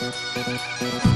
Música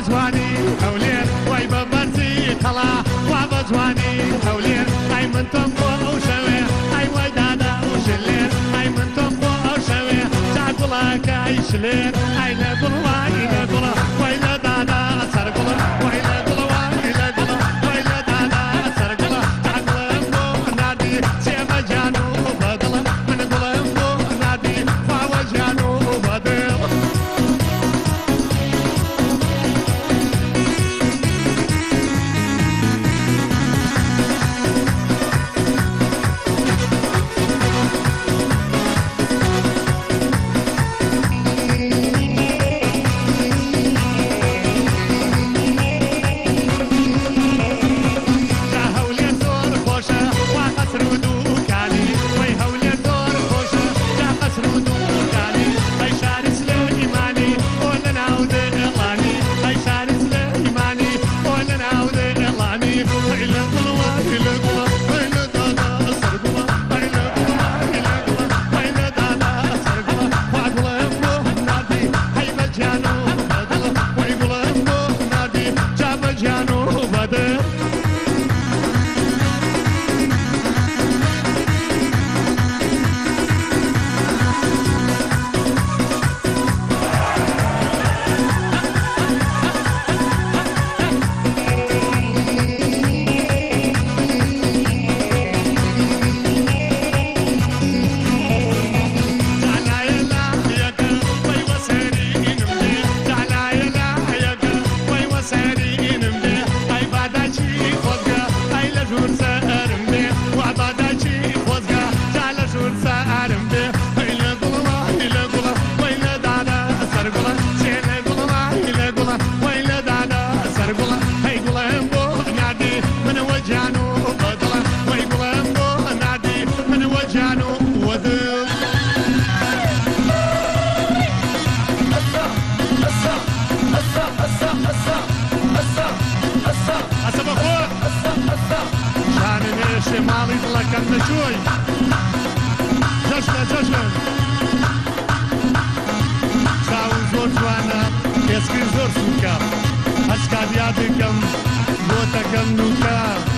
بە جوانی هەولێر وای بە بەرزی تەڵا وا بە جوانی هەولێر ئای من تۆم بۆ ئەو شەوێ ئای وای دادا ئەو شلێر ئای من تۆم بۆ ئەو شەوێ چا گوڵاکە ئای شلێر ئای لە بڵوانی لە گوڵە وای لە دادا سەر گوڵە وای لە Yeah.